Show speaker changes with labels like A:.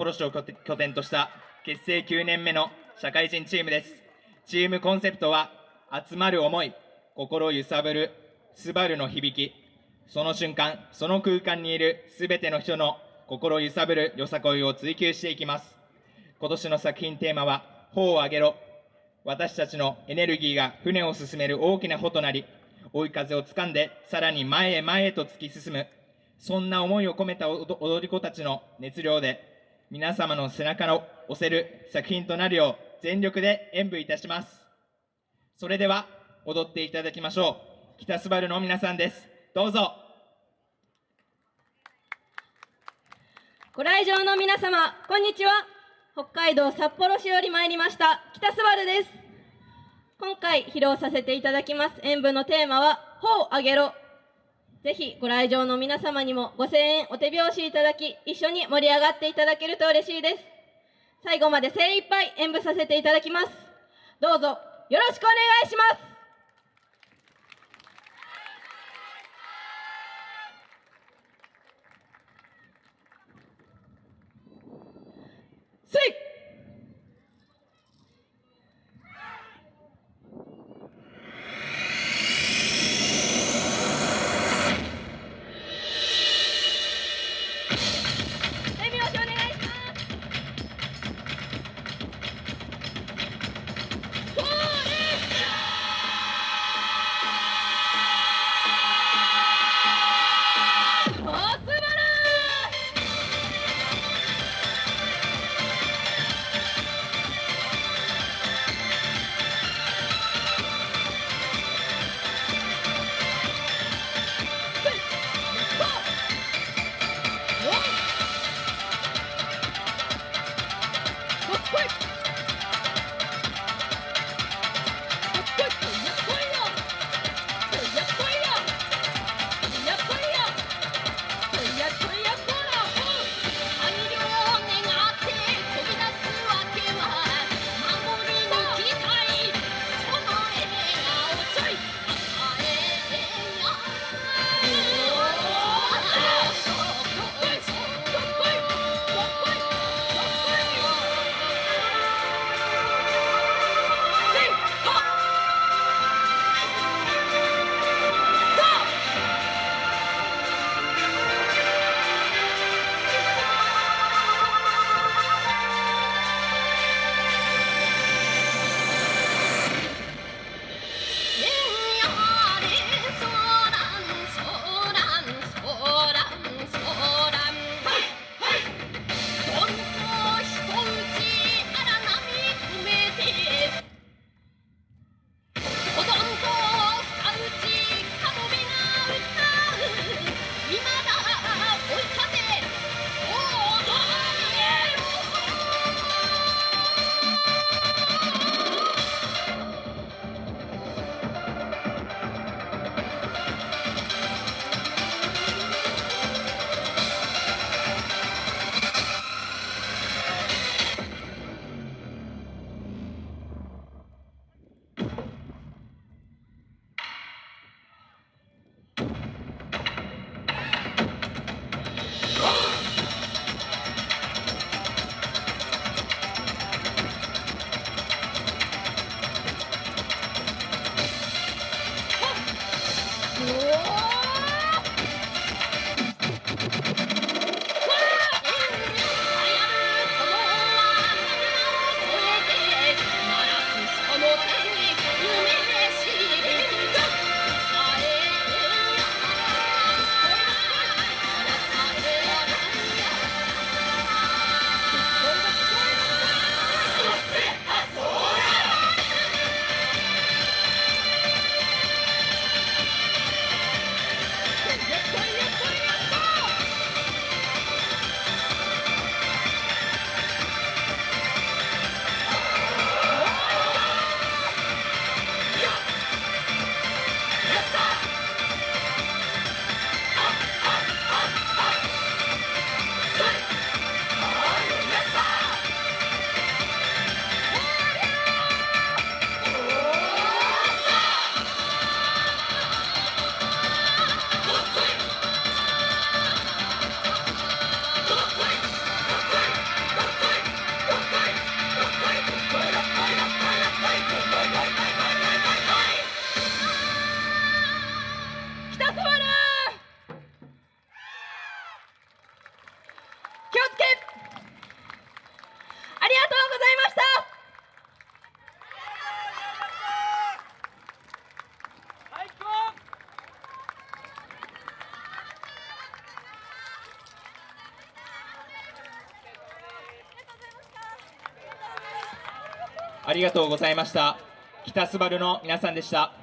A: 幌市を拠点とした結成9年目の社会人チームです。チームコンセプトは、集まる思い、心揺さぶる、スバルの響き、その瞬間、その空間にいるすべての人の心揺さぶるよさこいを追求していきます。今年の作品テーマは、帆を上げろ。私たちのエネルギーが船を進める大きな帆となり、追い風をつかんで、さらに前へ前へと突き進む、そんな思いを込めた踊り子たちの熱量で、皆様の背中を押せる作品となるよう、全力で演舞いたします。それでは、踊っていただきましょう。北スバルの皆さんです。どうぞ。
B: ご来場の皆様、こんにちは。北海道札幌市より参りました、北スバルです。今回披露させていただきます演舞のテーマは、ほうあげろ。ぜひご来場の皆様にもご声援、お手拍子いただき、一緒に盛り上がっていただけると嬉しいです。最後まで精一杯演舞させていただきます。どうぞよろしくお願いします。Cool.
A: ありがとうございました。北スバルの皆さんでした。